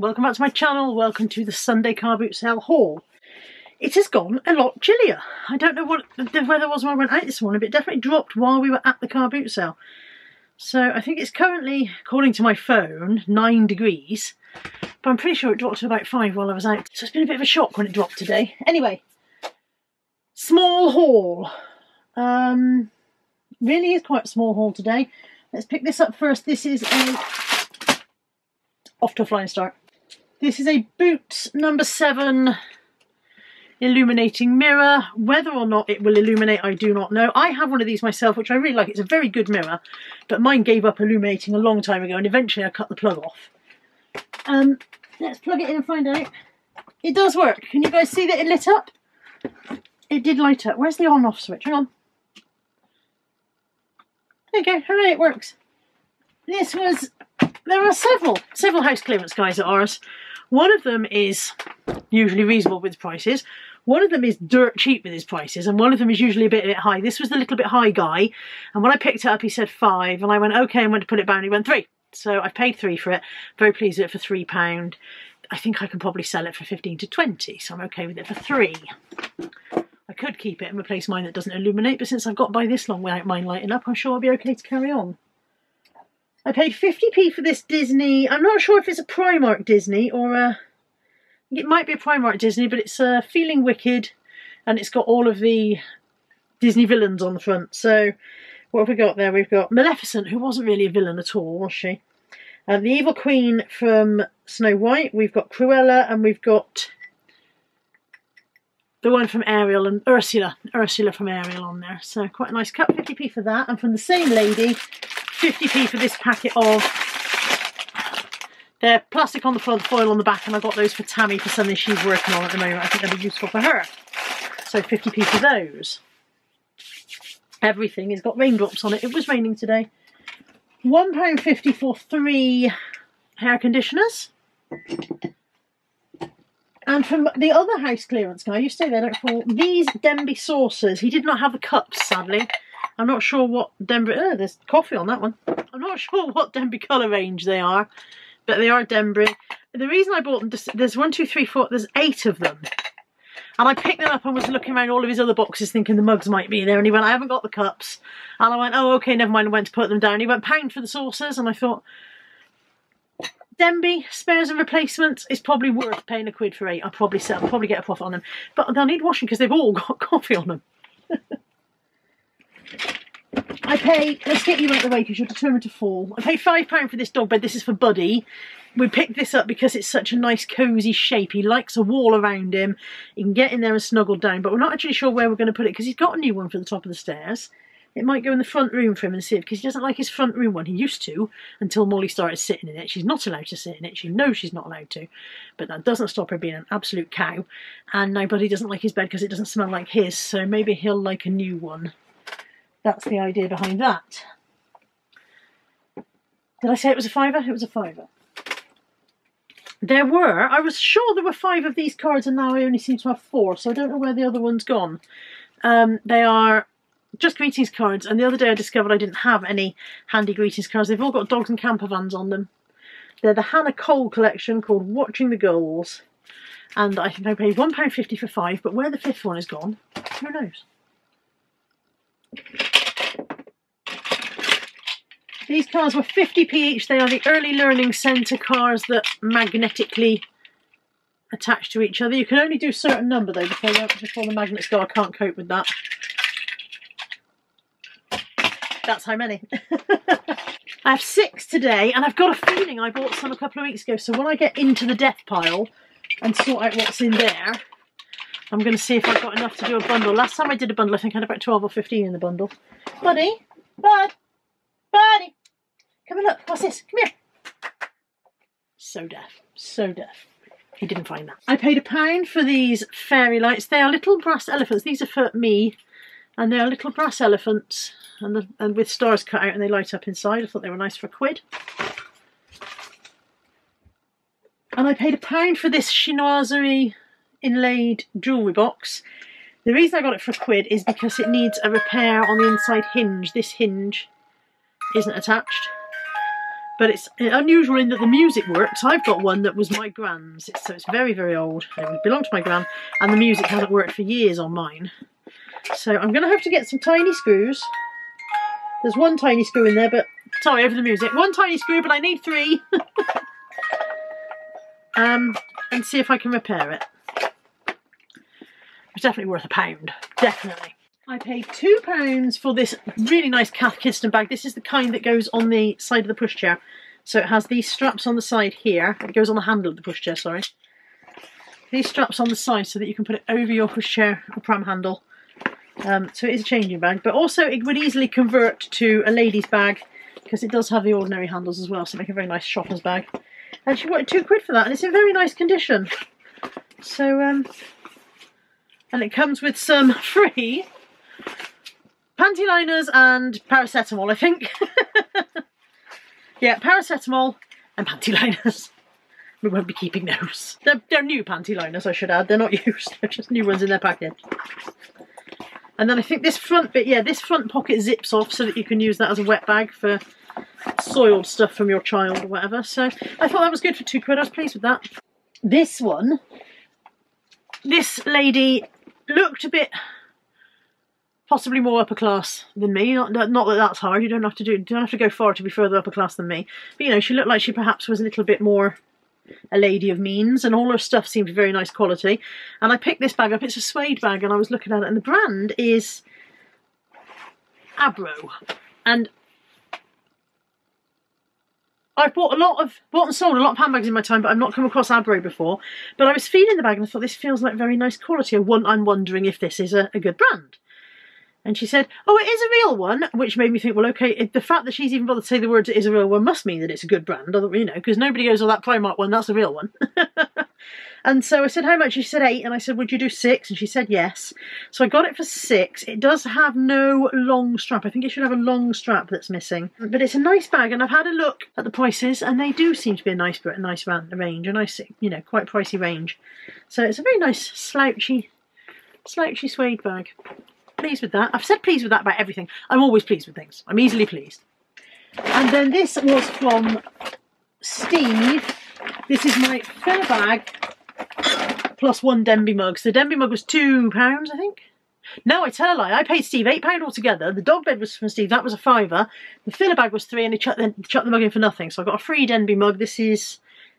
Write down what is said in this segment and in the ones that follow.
Welcome back to my channel. Welcome to the Sunday car boot sale haul. It has gone a lot chillier. I don't know what the weather was when I went out this morning, but it definitely dropped while we were at the car boot sale. So I think it's currently, according to my phone, 9 degrees. But I'm pretty sure it dropped to about 5 while I was out. So it's been a bit of a shock when it dropped today. Anyway, small haul. Um, really is quite a small haul today. Let's pick this up first. This is a off to a flying start. This is a Boots number seven illuminating mirror. Whether or not it will illuminate, I do not know. I have one of these myself, which I really like. It's a very good mirror, but mine gave up illuminating a long time ago, and eventually I cut the plug off. Um, let's plug it in and find out. It does work. Can you guys see that it lit up? It did light up. Where's the on-off switch? Hang on. There you go. Hooray, it works. This was there are several, several house clearance guys at ours. One of them is usually reasonable with prices. One of them is dirt cheap with his prices, and one of them is usually a bit, a bit high. This was the little bit high guy, and when I picked it up, he said five, and I went okay, and went to put it down. He went three, so I paid three for it. Very pleased with it for three pound. I think I can probably sell it for fifteen to twenty, so I'm okay with it for three. I could keep it and replace mine that doesn't illuminate, but since I've got by this long without mine lighting up, I'm sure I'll be okay to carry on. I paid 50p for this Disney. I'm not sure if it's a Primark Disney or a... It might be a Primark Disney, but it's uh, Feeling Wicked and it's got all of the Disney villains on the front. So what have we got there? We've got Maleficent, who wasn't really a villain at all, was she? Uh, the Evil Queen from Snow White. We've got Cruella and we've got the one from Ariel and Ursula. Ursula from Ariel on there. So quite a nice cut. 50p for that. And from the same lady, 50p for this packet of they're plastic on the front, foil on the back, and I got those for Tammy for something she's working on at the moment. I think they'll be useful for her. So 50p for those. Everything has got raindrops on it. It was raining today. £1.50 for three hair conditioners. And from the other house clearance guy, you stay there, don't fall. These Denby saucers. He did not have the cups, sadly. I'm not sure what Denby... Oh, uh, there's coffee on that one. I'm not sure what Denby colour range they are, but they are Denby. The reason I bought them, there's one, two, three, four, there's eight of them. And I picked them up and was looking around all of his other boxes thinking the mugs might be there. And he went, I haven't got the cups. And I went, oh, okay, never mind. I went to put them down. He went, pound for the saucers. And I thought, Denby, spares and replacements, is probably worth paying a quid for eight. I'll probably sell, I'll probably get a profit on them. But they'll need washing because they've all got coffee on them. I pay, let's get you out the way because you're determined to fall. I paid £5 for this dog bed. This is for Buddy. We picked this up because it's such a nice cosy shape. He likes a wall around him. He can get in there and snuggle down, but we're not actually sure where we're going to put it because he's got a new one for the top of the stairs. It might go in the front room for him and sit because he doesn't like his front room one. He used to until Molly started sitting in it. She's not allowed to sit in it. She knows she's not allowed to, but that doesn't stop her being an absolute cow. And now Buddy doesn't like his bed because it doesn't smell like his, so maybe he'll like a new one. That's the idea behind that. Did I say it was a fiver? It was a fiver. There were, I was sure there were five of these cards and now I only seem to have four, so I don't know where the other one's gone. Um, they are just greetings cards, and the other day I discovered I didn't have any handy greetings cards. They've all got dogs and camper vans on them. They're the Hannah Cole collection called Watching the Goals, and I think I paid £1.50 for five, but where the fifth one is gone, who knows? These cars were 50p each. They are the Early Learning Centre cars that magnetically attach to each other. You can only do a certain number though before, before the magnets go. I can't cope with that. That's how many. I have six today and I've got a feeling I bought some a couple of weeks ago. So when I get into the death pile and sort out what's in there, I'm going to see if I've got enough to do a bundle. Last time I did a bundle, I think I had about 12 or 15 in the bundle. Buddy, bud, buddy, come and look. What's this? Come here. So deaf, so deaf. He didn't find that. I paid a pound for these fairy lights. They are little brass elephants. These are for me. And they are little brass elephants. And, the, and with stars cut out and they light up inside. I thought they were nice for a quid. And I paid a pound for this chinoiserie inlaid jewellery box. The reason I got it for a quid is because it needs a repair on the inside hinge. This hinge isn't attached. But it's unusual in that the music works. I've got one that was my grand's, so it's very, very old. It belonged to my gran, and the music hasn't worked for years on mine. So I'm going to have to get some tiny screws. There's one tiny screw in there, but sorry over the music. One tiny screw, but I need three. um, and see if I can repair it. It's definitely worth a pound, definitely. I paid two pounds for this really nice Kidston bag. This is the kind that goes on the side of the pushchair. So it has these straps on the side here. It goes on the handle of the pushchair, sorry. These straps on the side so that you can put it over your pushchair or pram handle. Um, so it is a changing bag, but also it would easily convert to a lady's bag because it does have the ordinary handles as well, so make a very nice shopper's bag. And she wanted two quid for that, and it's in very nice condition. So, um, and it comes with some free panty liners and paracetamol, I think. yeah, paracetamol and panty liners. We won't be keeping those. They're, they're new panty liners, I should add. They're not used. They're just new ones in their package. And then I think this front bit, yeah, this front pocket zips off so that you can use that as a wet bag for soiled stuff from your child or whatever. So I thought that was good for two quid. I was pleased with that. This one, this lady looked a bit possibly more upper class than me. Not, not that that's hard. You don't have to do. You don't have to go far to be further upper class than me. But you know, she looked like she perhaps was a little bit more a lady of means, and all her stuff seemed very nice quality. And I picked this bag up. It's a suede bag, and I was looking at it, and the brand is Abro. And I've bought a lot of, bought and sold a lot of handbags in my time, but I've not come across Abro before. But I was feeling the bag and I thought this feels like very nice quality. I'm wondering if this is a, a good brand. And she said, oh, it is a real one, which made me think, well, okay, it, the fact that she's even bothered to say the words it is a real one must mean that it's a good brand, you know, because nobody goes, oh, that Primark one, that's a real one. and so I said, how much? She said eight, and I said, would you do six? And she said yes. So I got it for six. It does have no long strap. I think it should have a long strap that's missing. But it's a nice bag, and I've had a look at the prices, and they do seem to be a nice, a nice range, a nice, you know, quite pricey range. So it's a very nice slouchy, slouchy suede bag pleased with that. I've said pleased with that about everything. I'm always pleased with things. I'm easily pleased. And then this was from Steve. This is my fair bag plus one Denby mug. So the Denby mug was £2, I think. No, I tell a lie. I paid Steve £8 altogether. The dog bed was from Steve. That was a fiver. The filler bag was three and he chucked the, chucked the mug in for nothing. So I got a free Denby mug. This is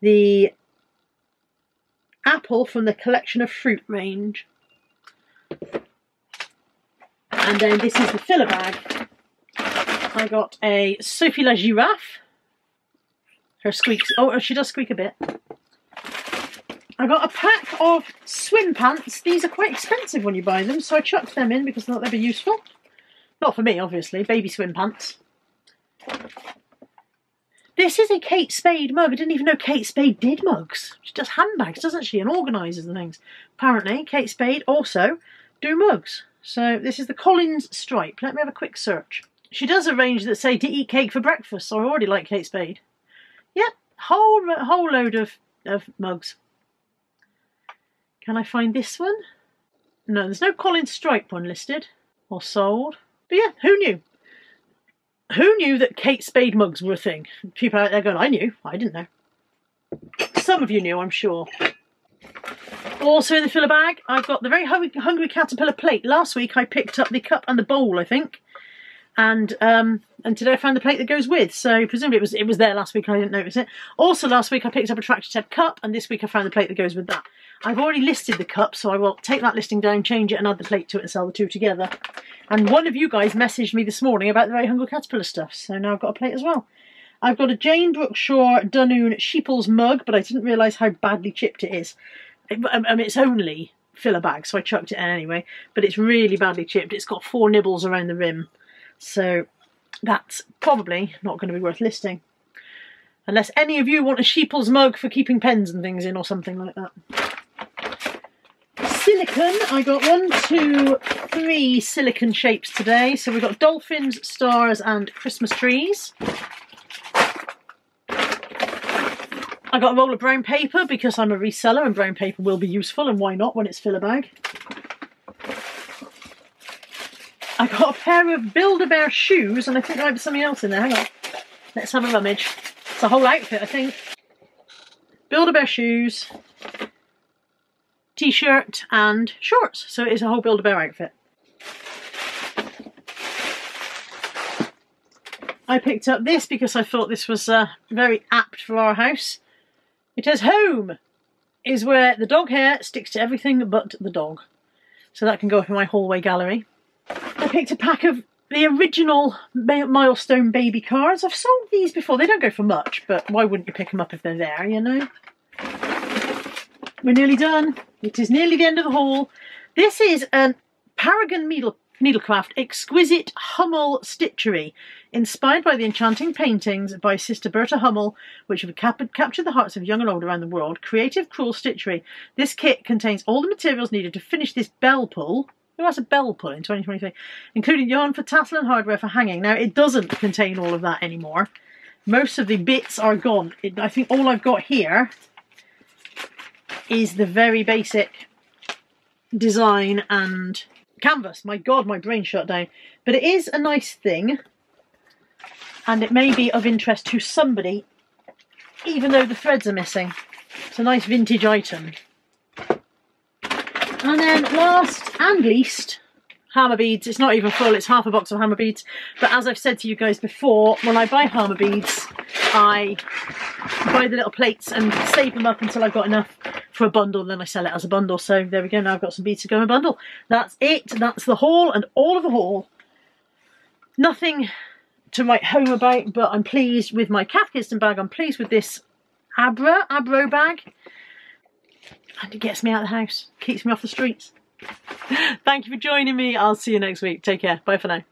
the apple from the collection of fruit range. And then this is the filler bag. I got a Sophie la Girafe. Her squeaks. Oh, she does squeak a bit. I got a pack of swim pants. These are quite expensive when you buy them, so I chucked them in because I thought they'd be useful. Not for me, obviously. Baby swim pants. This is a Kate Spade mug. I didn't even know Kate Spade did mugs. She does handbags, doesn't she? And organises and things. Apparently, Kate Spade also do mugs. So this is the Collins stripe. Let me have a quick search. She does arrange that say to eat cake for breakfast, so I already like Kate Spade. Yep, whole whole load of, of mugs. Can I find this one? No, there's no Collins stripe one listed or sold. But yeah, who knew? Who knew that Kate Spade mugs were a thing? People out there going, I knew. I didn't know. Some of you knew, I'm sure. Also in the filler bag, I've got the very hungry, caterpillar plate. Last week I picked up the cup and the bowl, I think. And um, and today I found the plate that goes with. So presumably it was it was there last week and I didn't notice it. Also last week I picked up a Tractor Ted cup and this week I found the plate that goes with that. I've already listed the cup, so I will take that listing down, change it and add the plate to it and sell the two together. And one of you guys messaged me this morning about the very hungry caterpillar stuff, so now I've got a plate as well. I've got a Jane Brookshaw Dunoon Sheeples mug, but I didn't realise how badly chipped it is. I mean, um, um, it's only filler bag, so I chucked it in anyway, but it's really badly chipped. It's got four nibbles around the rim, so that's probably not going to be worth listing. Unless any of you want a Sheeples mug for keeping pens and things in or something like that. Silicon, I got one, two, three silicon shapes today. So we've got dolphins, stars and Christmas trees. I got a roll of brown paper because I'm a reseller and brown paper will be useful and why not when it's filler bag. I got a pair of Build-A-Bear shoes and I think there might be something else in there. Hang on. Let's have a rummage. It's a whole outfit, I think. Build-A-Bear shoes, t-shirt and shorts. So it is a whole Build-A-Bear outfit. I picked up this because I thought this was uh, very apt for our house. It says home is where the dog hair sticks to everything but the dog. So that can go up in my hallway gallery. I picked a pack of the original milestone baby cards. I've sold these before. They don't go for much, but why wouldn't you pick them up if they're there, you know? We're nearly done. It is nearly the end of the haul. This is an Paragon needle, Needlecraft Exquisite Hummel Stitchery, inspired by the enchanting paintings by Sister Berta Hummel, which have cap captured the hearts of young and old around the world. Creative Crewel Stitchery. This kit contains all the materials needed to finish this bell pull. Who has a bell pull in 2023? Including yarn for tassel and hardware for hanging. Now, it doesn't contain all of that anymore. Most of the bits are gone. It, I think all I've got here is the very basic design and canvas. My god, my brain shut down. But it is a nice thing and it may be of interest to somebody even though the threads are missing. It's a nice vintage item. And then last and least, Hama beads. It's not even full, it's half a box of Hama beads. But as I've said to you guys before, when I buy Hama beads, I buy the little plates and save them up until I've got enough for a bundle, then I sell it as a bundle. So there we go, now I've got some beads to go in a bundle. That's it, that's the haul and all of the haul. Nothing to write home about, but I'm pleased with my Cath bag. I'm pleased with this Abra, Abro bag. And it gets me out of the house, keeps me off the streets. Thank you for joining me. I'll see you next week. Take care. Bye for now.